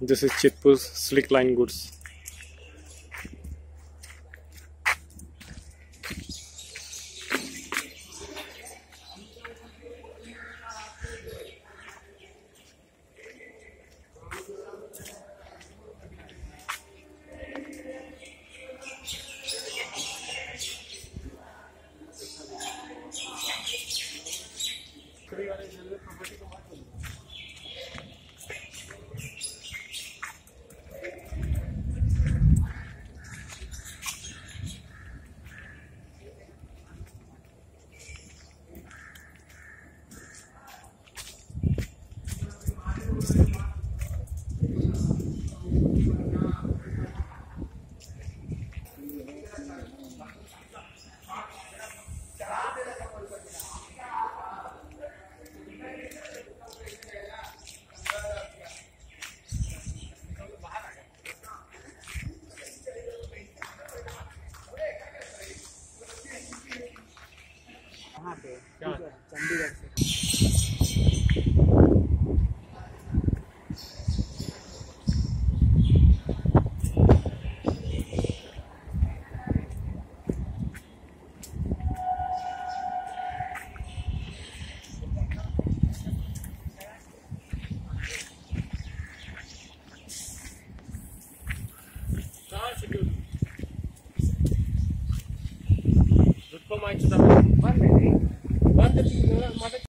This is Chitpur's Slick Line Goods. कहाँ पे। चंडीगढ़ से। Good for my children. बंद है नहीं One, the,